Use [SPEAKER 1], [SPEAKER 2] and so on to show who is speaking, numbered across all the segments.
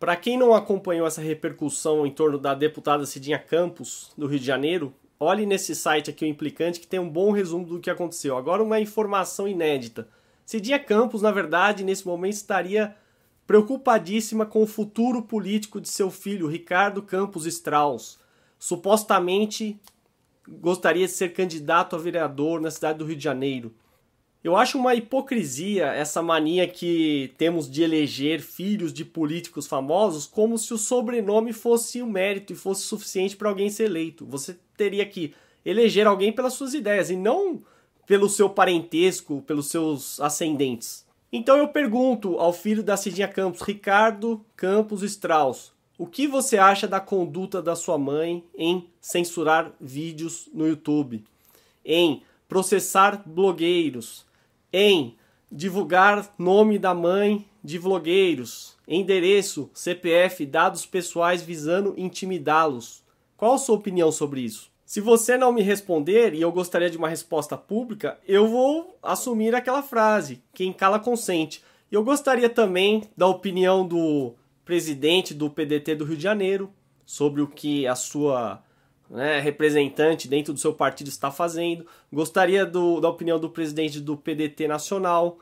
[SPEAKER 1] Para quem não acompanhou essa repercussão em torno da deputada Cidinha Campos, do Rio de Janeiro, olhe nesse site aqui, o Implicante, que tem um bom resumo do que aconteceu. Agora, uma informação inédita. Cidinha Campos, na verdade, nesse momento estaria preocupadíssima com o futuro político de seu filho, Ricardo Campos Strauss. Supostamente gostaria de ser candidato a vereador na cidade do Rio de Janeiro. Eu acho uma hipocrisia essa mania que temos de eleger filhos de políticos famosos como se o sobrenome fosse um mérito e fosse suficiente para alguém ser eleito. Você teria que eleger alguém pelas suas ideias e não pelo seu parentesco, pelos seus ascendentes. Então eu pergunto ao filho da Cidinha Campos, Ricardo Campos Strauss, o que você acha da conduta da sua mãe em censurar vídeos no YouTube, em processar blogueiros, em divulgar nome da mãe de vlogueiros, endereço, CPF, dados pessoais visando intimidá-los. Qual a sua opinião sobre isso? Se você não me responder e eu gostaria de uma resposta pública, eu vou assumir aquela frase: quem cala consente. E eu gostaria também da opinião do presidente do PDT do Rio de Janeiro sobre o que a sua né, representante dentro do seu partido está fazendo. Gostaria do, da opinião do presidente do PDT nacional.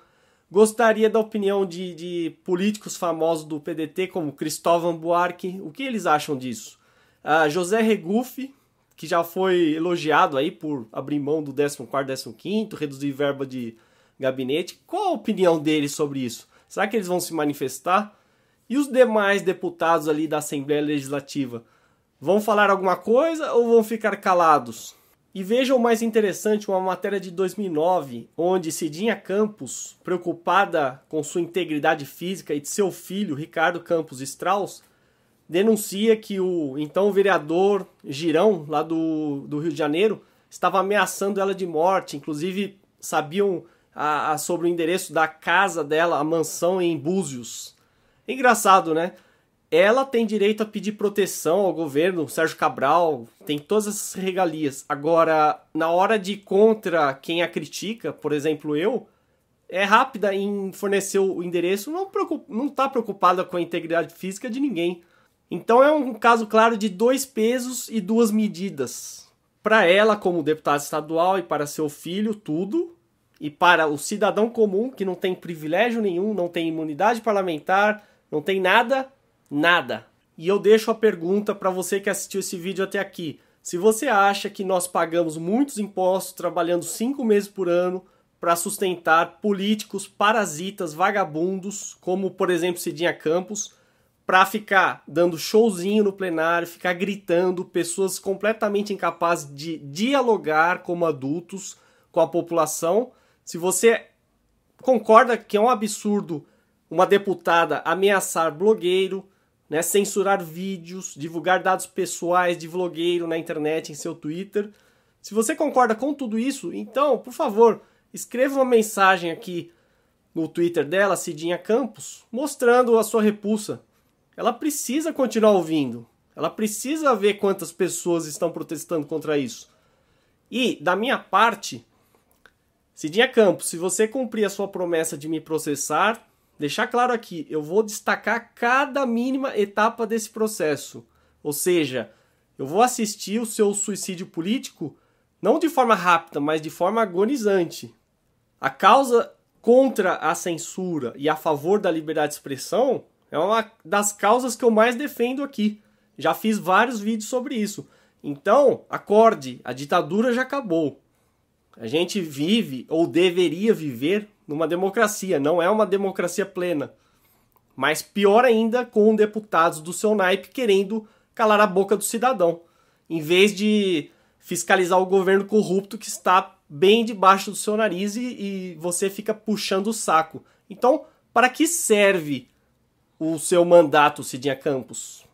[SPEAKER 1] Gostaria da opinião de, de políticos famosos do PDT, como Cristóvão Buarque. O que eles acham disso? Uh, José Regufe, que já foi elogiado aí por abrir mão do 14º, 15º, reduzir verba de gabinete. Qual a opinião deles sobre isso? Será que eles vão se manifestar? E os demais deputados ali da Assembleia Legislativa? Vão falar alguma coisa ou vão ficar calados? E vejam o mais interessante, uma matéria de 2009, onde Cidinha Campos, preocupada com sua integridade física e de seu filho, Ricardo Campos Strauss, denuncia que o então vereador Girão, lá do, do Rio de Janeiro, estava ameaçando ela de morte. Inclusive, sabiam a, a, sobre o endereço da casa dela, a mansão em Búzios. Engraçado, né? Ela tem direito a pedir proteção ao governo, Sérgio Cabral, tem todas essas regalias. Agora, na hora de contra quem a critica, por exemplo, eu, é rápida em fornecer o endereço, não, não está preocupada com a integridade física de ninguém. Então é um caso claro de dois pesos e duas medidas. Para ela, como deputada estadual, e para seu filho, tudo. E para o cidadão comum, que não tem privilégio nenhum, não tem imunidade parlamentar, não tem nada, Nada. E eu deixo a pergunta para você que assistiu esse vídeo até aqui. Se você acha que nós pagamos muitos impostos trabalhando cinco meses por ano para sustentar políticos parasitas, vagabundos, como por exemplo Cidinha Campos, para ficar dando showzinho no plenário, ficar gritando, pessoas completamente incapazes de dialogar como adultos com a população. Se você concorda que é um absurdo uma deputada ameaçar blogueiro, né, censurar vídeos, divulgar dados pessoais de vlogueiro na internet, em seu Twitter. Se você concorda com tudo isso, então, por favor, escreva uma mensagem aqui no Twitter dela, Cidinha Campos, mostrando a sua repulsa. Ela precisa continuar ouvindo. Ela precisa ver quantas pessoas estão protestando contra isso. E, da minha parte, Cidinha Campos, se você cumprir a sua promessa de me processar, deixar claro aqui, eu vou destacar cada mínima etapa desse processo. Ou seja, eu vou assistir o seu suicídio político não de forma rápida, mas de forma agonizante. A causa contra a censura e a favor da liberdade de expressão é uma das causas que eu mais defendo aqui. Já fiz vários vídeos sobre isso. Então, acorde, a ditadura já acabou. A gente vive ou deveria viver numa democracia, não é uma democracia plena. Mas pior ainda com deputados do seu naipe querendo calar a boca do cidadão, em vez de fiscalizar o governo corrupto que está bem debaixo do seu nariz e, e você fica puxando o saco. Então, para que serve o seu mandato, Cidinha Campos?